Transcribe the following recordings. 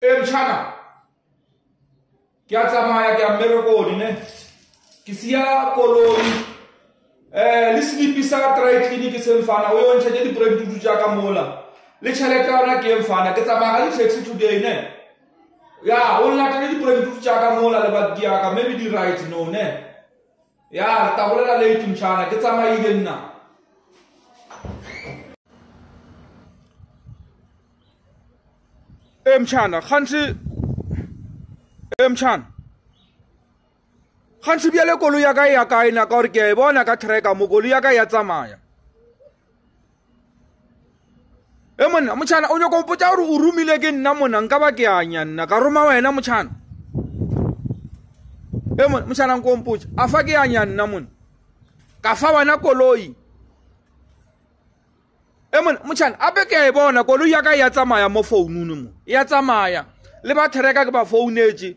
e mchana ke a tsamaya ke a mmerekone ne ke sia koloi eh le selipi sa dry clinic se mfana o yo ntsha ke di-brandtutu jaaka mola le tšhelete yona ke mfana ke tsamaya ka di-taxi today ne ya o latele di-brandtutu jaaka mola le badi yaka maybe di-right no ne ya re tla bolela le ituntšhana ke tsamaile nna e mtšhana gantsi e mtšhana gantsi bjale koloi ya ka e ya kaena ka gore ke a e bona ka tracka mo koloi ya ka ya tsamaya e monna motšhana o nyako mpotsa gore o romile ke nna mona nka ba ke anya nna ka roma wena motšhana e monna motšhanang ko mpotsa a fa ke anya nna mona ka fa wena koloi e monna motšhana ape ke a e bona koloi ya ka ya tsamaya mo founune mo ya tsamaya le ba thereka ke ba founetse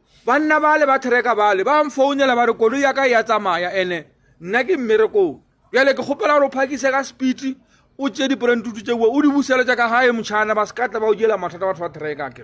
banna bale ba thereka bale ba mfounela ba re koloi ya ka ya tsamaya ene nna ke mmerekong bjale ke kgopela gore o phakise ka speed o tse diporentutu tse o di buseletsa ka gae motšhana ba sekatla ba o diela mathata batho ba thereka ke